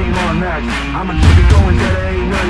flame on max I'ma keep it Going till there ain't nothing